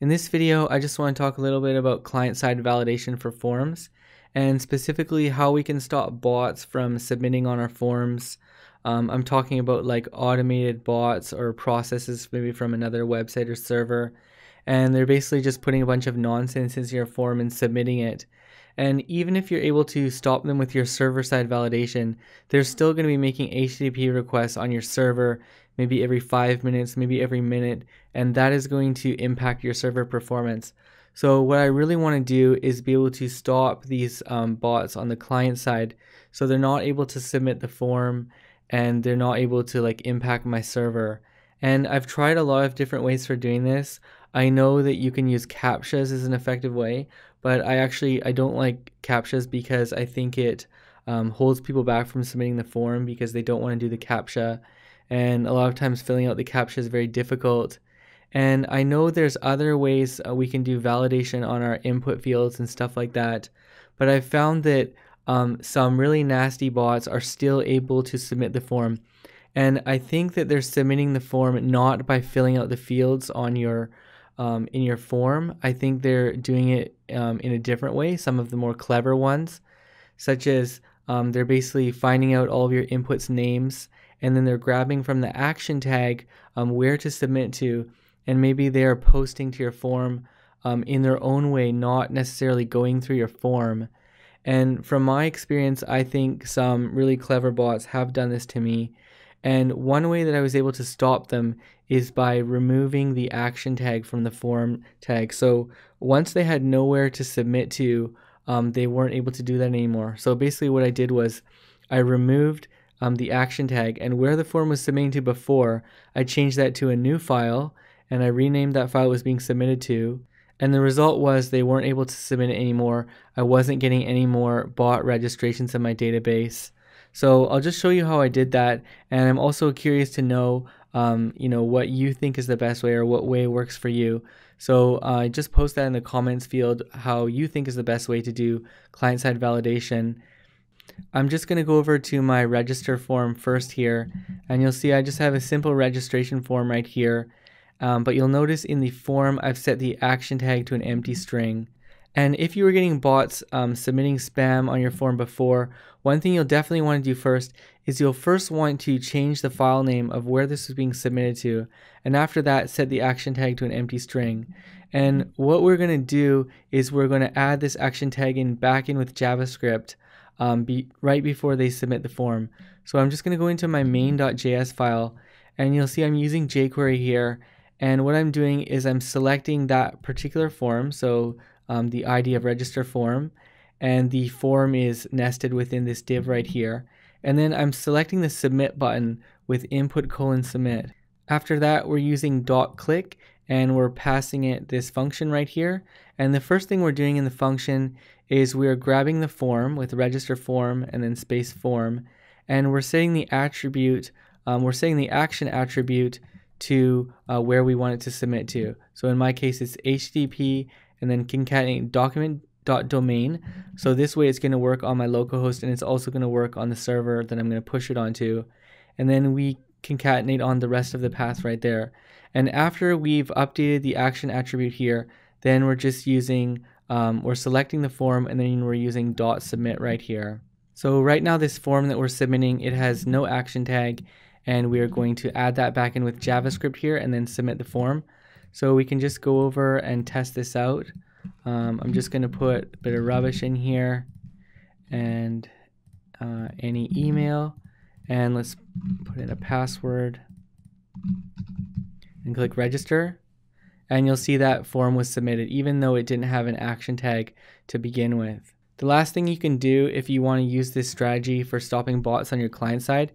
In this video, I just want to talk a little bit about client-side validation for forms and specifically how we can stop bots from submitting on our forms. Um, I'm talking about like automated bots or processes maybe from another website or server and they're basically just putting a bunch of nonsense into your form and submitting it. And even if you're able to stop them with your server side validation, they're still going to be making HTTP requests on your server maybe every five minutes, maybe every minute, and that is going to impact your server performance. So what I really want to do is be able to stop these um, bots on the client side so they're not able to submit the form and they're not able to like impact my server. And I've tried a lot of different ways for doing this. I know that you can use CAPTCHAs as an effective way, but I actually I don't like CAPTCHAs because I think it um, holds people back from submitting the form because they don't want to do the CAPTCHA, and a lot of times filling out the CAPTCHA is very difficult. And I know there's other ways uh, we can do validation on our input fields and stuff like that, but I've found that um, some really nasty bots are still able to submit the form. And I think that they're submitting the form not by filling out the fields on your um, in your form. I think they're doing it um, in a different way. Some of the more clever ones, such as um, they're basically finding out all of your inputs names and then they're grabbing from the action tag um, where to submit to, and maybe they are posting to your form um, in their own way, not necessarily going through your form. And from my experience, I think some really clever bots have done this to me. And one way that I was able to stop them is by removing the action tag from the form tag. So once they had nowhere to submit to, um, they weren't able to do that anymore. So basically, what I did was I removed um, the action tag, and where the form was submitting to before, I changed that to a new file, and I renamed that file it was being submitted to. And the result was they weren't able to submit it anymore. I wasn't getting any more bot registrations in my database. So I'll just show you how I did that, and I'm also curious to know, um, you know, what you think is the best way or what way works for you. So uh, just post that in the comments field how you think is the best way to do client-side validation. I'm just going to go over to my register form first here, and you'll see I just have a simple registration form right here. Um, but you'll notice in the form I've set the action tag to an empty string. And if you were getting bots um, submitting spam on your form before, one thing you'll definitely want to do first is you'll first want to change the file name of where this is being submitted to. And after that, set the action tag to an empty string. And what we're going to do is we're going to add this action tag in back in with JavaScript um, be, right before they submit the form. So I'm just going to go into my main.js file and you'll see I'm using jQuery here. And what I'm doing is I'm selecting that particular form. So um, the ID of register form and the form is nested within this div right here. And then I'm selecting the submit button with input colon submit. After that, we're using dot click and we're passing it this function right here. And the first thing we're doing in the function is we're grabbing the form with register form and then space form. And we're setting the attribute, um, we're setting the action attribute to uh, where we want it to submit to. So in my case, it's HTTP and then concatenate document.domain. So this way it's going to work on my localhost and it's also going to work on the server that I'm going to push it onto. And then we concatenate on the rest of the path right there. And after we've updated the action attribute here, then we're just using, um, we're selecting the form and then we're using dot submit right here. So right now this form that we're submitting, it has no action tag and we are going to add that back in with JavaScript here and then submit the form. So we can just go over and test this out. Um, I'm just going to put a bit of rubbish in here and uh, any email. And let's put in a password and click register. And you'll see that form was submitted even though it didn't have an action tag to begin with. The last thing you can do if you want to use this strategy for stopping bots on your client side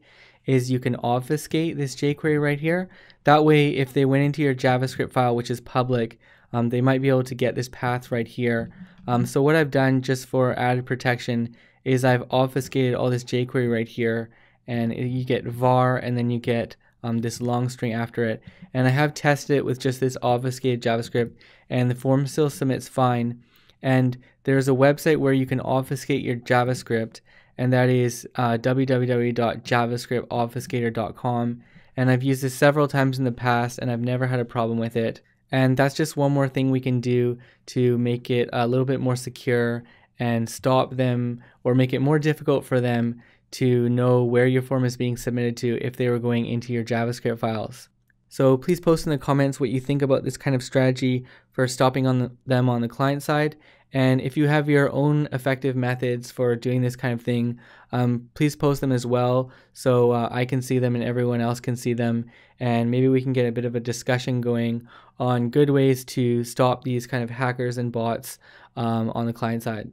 is you can obfuscate this jQuery right here. That way, if they went into your JavaScript file, which is public, um, they might be able to get this path right here. Um, so what I've done just for added protection is I've obfuscated all this jQuery right here and you get var and then you get um, this long string after it. And I have tested it with just this obfuscated JavaScript and the form still submits fine. And there's a website where you can obfuscate your JavaScript and that is uh, www.javascriptobfuscator.com. And I've used this several times in the past, and I've never had a problem with it. And that's just one more thing we can do to make it a little bit more secure and stop them or make it more difficult for them to know where your form is being submitted to if they were going into your JavaScript files. So please post in the comments what you think about this kind of strategy for stopping on the, them on the client side. And if you have your own effective methods for doing this kind of thing, um, please post them as well so uh, I can see them and everyone else can see them. And maybe we can get a bit of a discussion going on good ways to stop these kind of hackers and bots um, on the client side.